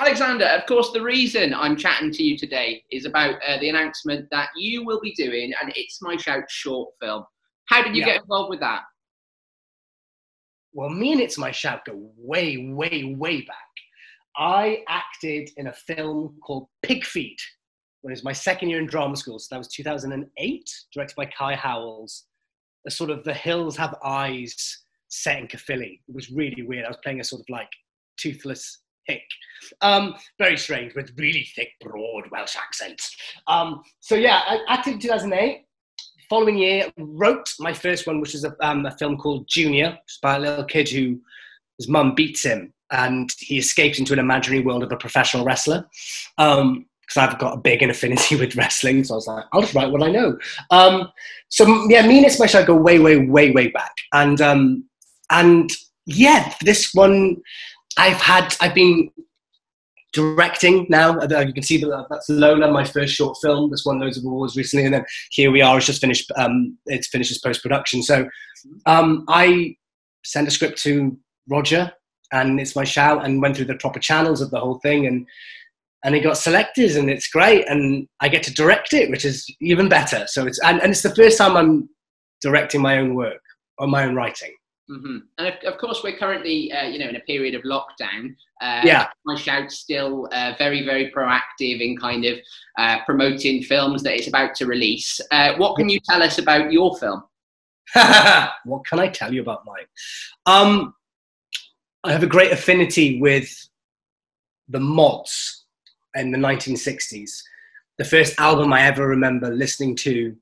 Alexander, of course, the reason I'm chatting to you today is about uh, the announcement that you will be doing an It's My Shout short film. How did you Yeah. get involved with that? Well, me and It's My Shout go way, way, way back. I acted in a film called Pig Feet when it was my second year in drama school. So that was 2008, directed by Kai Howells. A sort of The Hills Have Eyes set in Caerphilly. It was really weird. I was playing a sort of like toothless hick. Um, very strange with really thick, broad Welsh accents. Um, so yeah, I acted in 2008 following year, wrote my first one, which is a, um, a film called Junior, is about a little kid who his mum beats him and he escapes into an imaginary world of a professional wrestler. Um, because I've got a big affinity with wrestling, so I was like, I'll just write what I know. Um, so yeah, me and It's My Shout go way, way, way, way back, and um, and yeah, this one I've had, I've been directing now. You can see that that's Lola, my first short film. That's won loads of awards recently, and then here we are. It's just finished. Um, it's finished its post production. So um, I sent a script to Roger, and it's my shout, and went through the proper channels of the whole thing, and and it got selected, and it's great, and I get to direct it, which is even better. So it's and, and it's the first time I'm directing my own work or my own writing. Hmm And of, of course, we're currently, uh, you know, in a period of lockdown. Uh, Yeah. My shout's still uh, very, very proactive in kind of uh, promoting films that it's about to release. Uh, what can you tell us about your film? what can I tell you about mine? Um, I have a great affinity with the mods in the 1960s. The first album I ever remember listening to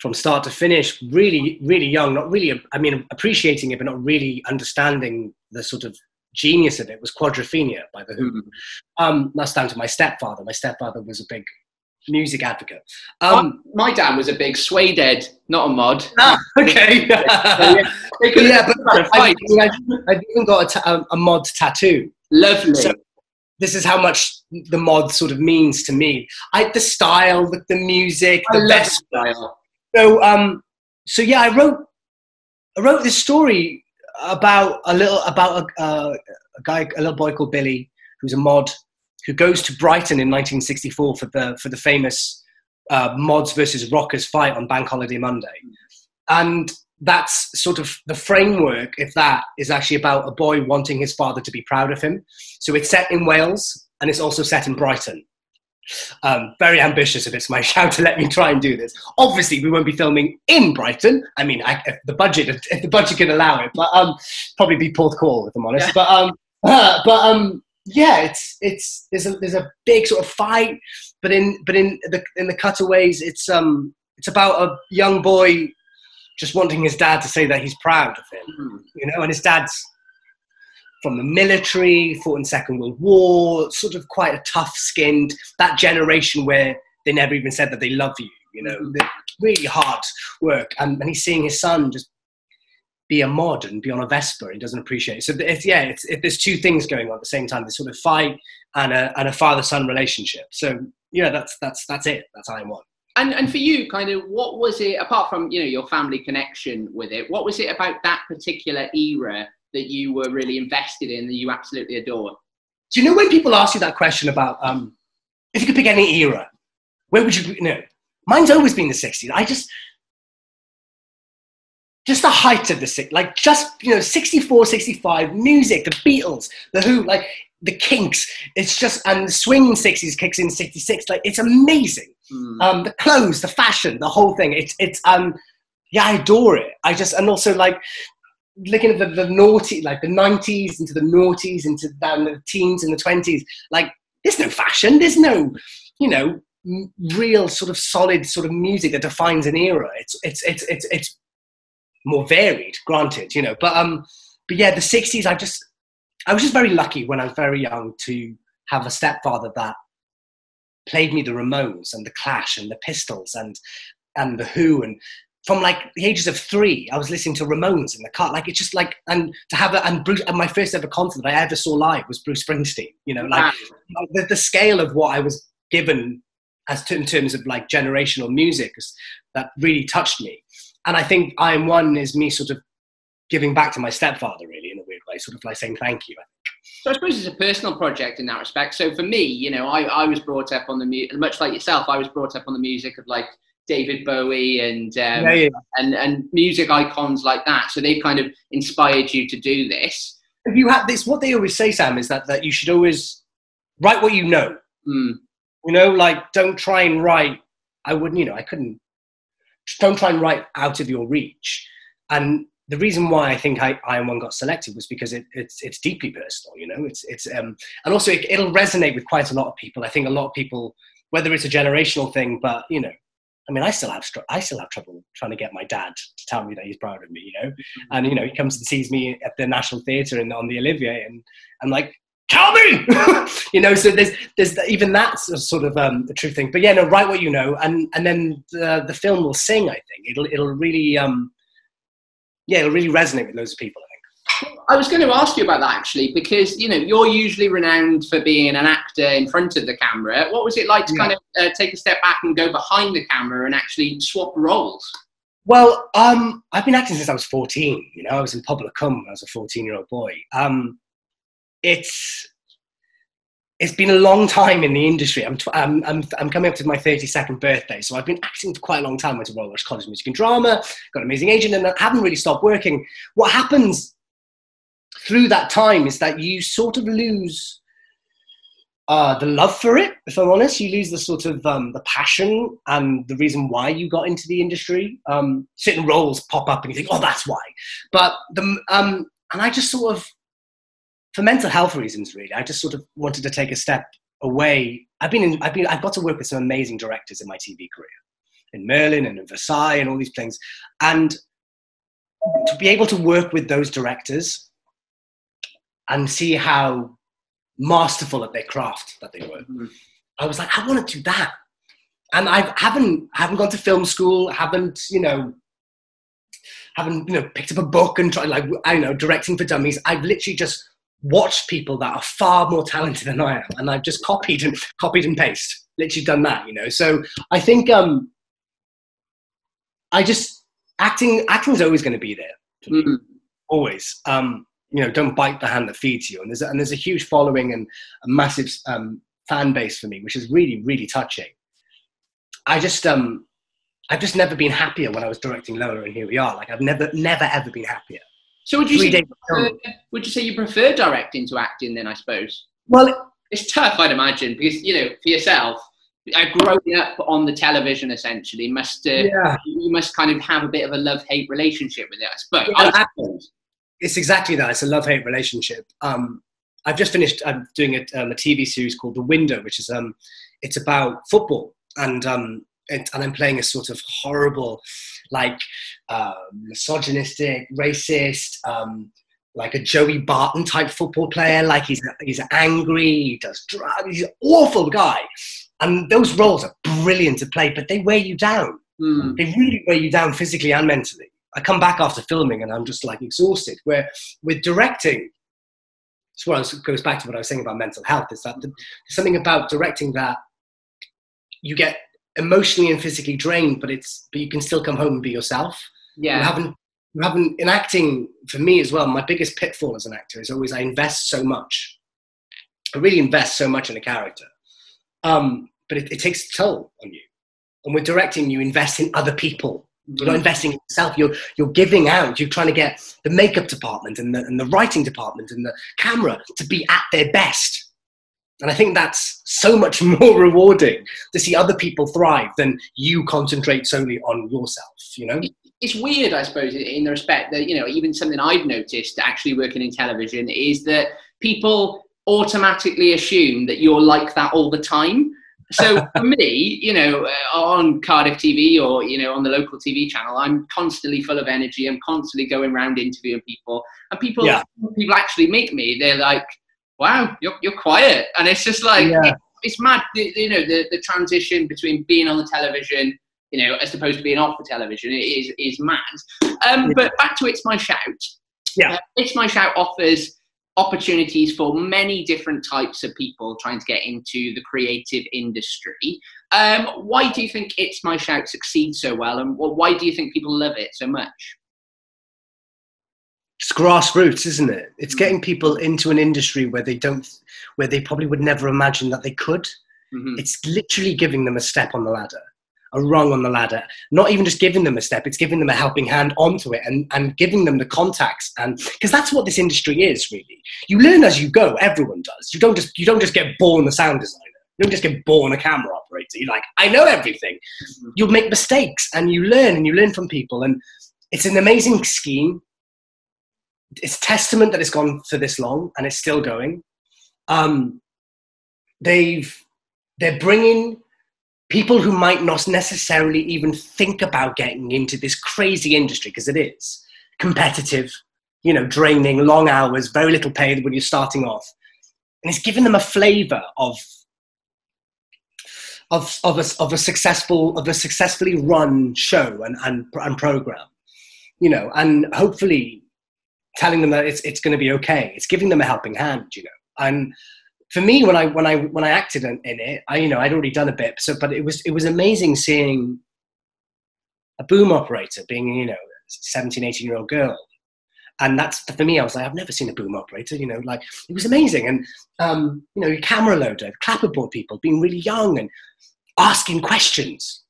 from start to finish, really, really young, not really, I mean, appreciating it, but not really understanding the sort of genius of it, was Quadrophenia by The Who. Um, that's down to my stepfather. My stepfather was a big music advocate. Um, My dad was a big Suedehead, not a mod. ah, okay. They could yeah, but a I, fight. I've, I've even got a, ta- a, mod tattoo. Lovely. So- This is how much the mod sort of means to me. I the style, the, the music, I the best. style. So um, so yeah, I wrote I wrote this story about a little about a, uh, a guy, a little boy called Billy, who's a mod, who goes to Brighton in 1964 for the for the famous uh, mods versus rockers fight on Bank Holiday Monday, and that's sort of the framework. If that is actually about a boy wanting his father to be proud of him, so it's set in Wales and it's also set in Brighton. Um, very ambitious if it's my shout to let me try and do this. Obviously, we won't be filming in Brighton. I mean, I, if the budget if the budget can allow it, but um, probably be Porthcawl if I'm honest. Yeah. But um, but um, yeah, it's it's there's a there's a big sort of fight, but in but in the in the cutaways, it's um it's about a young boy just wanting his dad to say that he's proud of him Mhm. you know, and his dad's from the military, fought in Second World War, sort of quite a tough-skinned, that generation where they never even said that they love you, you know, Mhm. really hard work. And, and he's seeing his son just be a mod and be on a Vespa. He doesn't appreciate it. So it's, yeah, it's, it, there's two things going on at the same time. This sort of fight and a, and a father-son relationship. So yeah, that's, that's, that's it. That's I want. And and for you, kind of, what was it apart from you know your family connection with it? What was it about that particular era that you were really invested in that you absolutely adore? Do you know when people ask you that question about um, if you could pick any era, where would you? No, know, mine's always been the '60s. I just, just the height of the six, like just you know, 64, 65, music, the Beatles, the Who, like the Kinks. It's just and the swing '60s kicks in '66. Like it's amazing. Mm. Um, the clothes, the fashion, the whole thing. It's it's um, yeah, I adore it. I just and also like looking at the, the naughty, like the 90s into the noughties, into down the teens and the 20s, like there's no fashion, there's no, you know, m- real sort of solid sort of music that defines an era. It's, it's, it's, it's, it's more varied, granted, you know, but, um, but yeah, the 60s, I just, I was just very lucky when I was very young to have a stepfather that played me the Ramones and the Clash and the Pistols and, and the Who and from like the ages of three, I was listening to Ramones in the car. Like it's just like, and to have it, and Bruce, and my first ever concert that I ever saw live was Bruce Springsteen. You know, like Wow. the, the scale of what I was given as to, in terms of like generational music is, that really touched me. And I think I Am One is me sort of giving back to my stepfather, really, in a weird way, sort of like saying thank you. So I suppose it's a personal project in that respect. So for me, you know, I, I was brought up on the mu- much like yourself. I was brought up on the music of like David Bowie and um, yeah, yeah. and and music icons like that. So they've kind of inspired you to do this. If you had this, what they always say, Sam, is that that you should always write what you know. Mm. You know, like don't try and write. I wouldn't. You know, I couldn't. Don't try and write out of your reach. And the reason why I think I, I Am One got selected was because it, it's it's deeply personal. You know, it's it's um, and also it, it'll resonate with quite a lot of people. I think a lot of people, whether it's a generational thing, but you know, I mean, I still have I still have trouble trying to get my dad to tell me that he's proud of me, you know. Mm-hmm. And you know, he comes and sees me at the National Theatre and on the Olivier, and I'm like, tell me, you know. So there's there's even that's a sort of um, a true thing. But yeah, no, write what you know, and and then the the film will sing. I think it'll it'll really um, yeah, it'll really resonate with loads of people. I was going to ask you about that actually, because you know you're usually renowned for being an actor in front of the camera. What was it like to yeah. kind of uh, take a step back and go behind the camera and actually swap roles? Well, um, I've been acting since I was 14. You know, I was in Pobol y Cwm when I was a 14 year old boy. Um, it's it's been a long time in the industry. I'm, tw- I'm, I'm, I'm, coming up to my 32nd birthday, so I've been acting for quite a long time. Went to Royal Welsh College of Music and Drama, got an amazing agent, and I haven't really stopped working. What happens through that time is that you sort of lose uh, the love for it. If I'm honest, you lose the sort of um, the passion and the reason why you got into the industry. Um, certain roles pop up and you think, oh, that's why. But the um, and I just sort of, for mental health reasons, really, I just sort of wanted to take a step away. I've been in, I've been, I've got to work with some amazing directors in my TV career, in Merlin and in Versailles and all these things, and to be able to work with those directors and see how masterful at their craft that they were. Mm-hmm. I was like, I want to do that. And I haven't haven't gone to film school, haven't, you know, haven't, you know, picked up a book and tried like I know, directing for dummies. I've literally just watched people that are far more talented than I am. And I've just copied and copied and pasted, Literally done that, you know. So I think um I just acting acting's always gonna be there. Mm-hmm. Always. Um you know, don't bite the hand that feeds you. And there's a, and there's a huge following and a massive um, fan base for me, which is really really touching. I just um, I've just never been happier when I was directing Lola, and here we are. Like I've never never ever been happier. So would you say you prefer, would you say you prefer directing to acting then? I suppose. Well, it's tough, I'd imagine, because you know, for yourself, growing up on the television essentially must uh, yeah. you must kind of have a bit of a love hate relationship with it. I suppose. Yeah, I suppose it's exactly that. It's a love hate relationship. Um, I've just finished. I'm doing a, um, a, TV series called The Window, which is um, it's about football, and um, it, and I'm playing a sort of horrible, like uh, misogynistic, racist, um, like a Joey Barton type football player. Like he's he's angry, he does drugs, he's an awful guy, and those roles are brilliant to play, but they weigh you down. Mm. They really weigh you down physically and mentally. I come back after filming and I'm just like exhausted. Where with directing, so what goes back to what I was saying about mental health is that there's something about directing that you get emotionally and physically drained, but it's but you can still come home and be yourself. Yeah. You haven't you haven't in acting for me as well. My biggest pitfall as an actor is always I invest so much. I really invest so much in a character, um, but it, it takes a toll on you. And with directing, you invest in other people you're not investing in yourself. You're you're giving out. You're trying to get the makeup department and the and the writing department and the camera to be at their best. And I think that's so much more rewarding to see other people thrive than you concentrate solely on yourself. You know, it's weird, I suppose, in the respect that you know, even something I've noticed actually working in television is that people automatically assume that you're like that all the time so for me, you know, uh, on Cardiff TV or you know on the local TV channel, I'm constantly full of energy. I'm constantly going around interviewing people, and people yeah. people actually meet me. They're like, "Wow, you're you're quiet," and it's just like yeah. it, it's mad. You know, the the transition between being on the television, you know, as opposed to being off the television, is is mad. Um, yeah. But back to it's my shout. Yeah, uh, it's my shout offers opportunities for many different types of people trying to get into the creative industry. Um, why do you think It's My Shout succeeds so well, and why do you think people love it so much? it's grassroots, isn't it? It's mm. getting people into an industry where they don't, where they probably would never imagine that they could. Mm-hmm. It's literally giving them a step on the ladder, a rung on the ladder. Not even just giving them a step; it's giving them a helping hand onto it, and and giving them the contacts. And because that's what this industry is, really. You learn as you go. Everyone does. You don't just you don't just get born a sound designer. You don't just get born a camera operator. You're like, I know everything. Mm-hmm. You'll make mistakes, and you learn, and you learn from people, and it's an amazing scheme it's testament that it's gone for this long and it's still going. Um, they've they're bringing people who might not necessarily even think about getting into this crazy industry because it is competitive, you know, draining, long hours, very little pay when you're starting off, and it's given them a flavour of of of a, of a successful of a successfully run show and and, and program, you know, and hopefully telling them that it's, it's going to be okay. It's giving them a helping hand, you know. And for me, when I when I when I acted in, in it, I you know I'd already done a bit. So, but it was it was amazing seeing a boom operator being you know 17, 18 year old girl. And that's for me. I was like, I've never seen a boom operator. You know, like it was amazing. And um, you know, camera loader, clapperboard people being really young and asking questions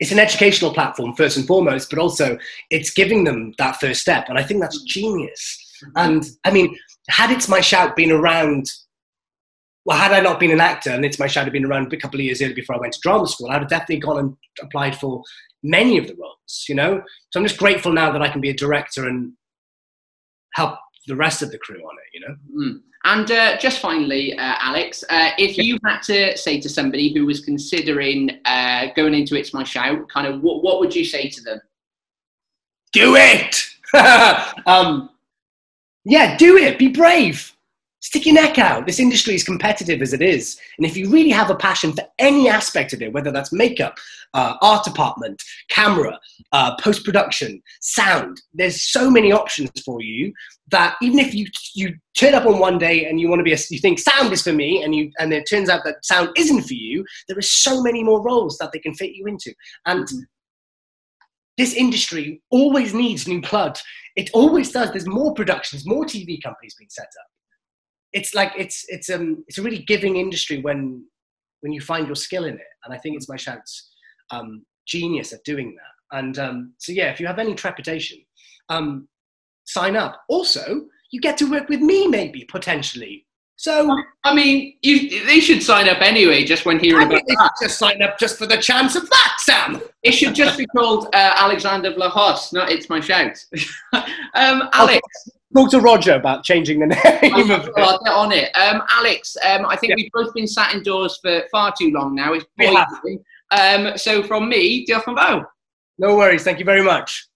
it's an educational platform first and foremost, but also it's giving them that first step. And I think that's genius. Mm-hmm. And I mean, had It's My Shout been around, well, had I not been an actor and It's My Shout had been around a couple of years earlier before I went to drama school, I'd have definitely gone and applied for many of the roles, you know? So I'm just grateful now that I can be a director and help the rest of the crew on it, you know? Mm. And uh, just finally, uh, Alex, uh, if you had to say to somebody who was considering uh, going into It's My Shout, kind of what, what would you say to them? Do it! um, yeah, do it. Be brave. Stick your neck out. This industry is competitive as it is. And if you really have a passion for any aspect of it, whether that's makeup, uh, art department, camera, uh, post production, sound, there's so many options for you that even if you you turn up on one day and you want to be a, you think sound is for me and you and it turns out that sound isn't for you there are so many more roles that they can fit you into and mm-hmm. this industry always needs new blood it always does there's more productions more tv companies being set up it's like it's it's um it's a really giving industry when when you find your skill in it and i think it's my shouts um genius at doing that and um so yeah if you have any trepidation um sign up. Also, you get to work with me, maybe potentially. So I mean, you, they should sign up anyway. Just when hearing about that, just sign up just for the chance of that, Sam. It should just be called uh, Alexander Vlahos. Not it's my shout. um, Alex. Talk to Roger about changing the name of it. I'll get on it. Um, Alex, um, I think yeah. we've both been sat indoors for far too long now. It's boiling. Um, so from me, diolch No worries. Thank you very much.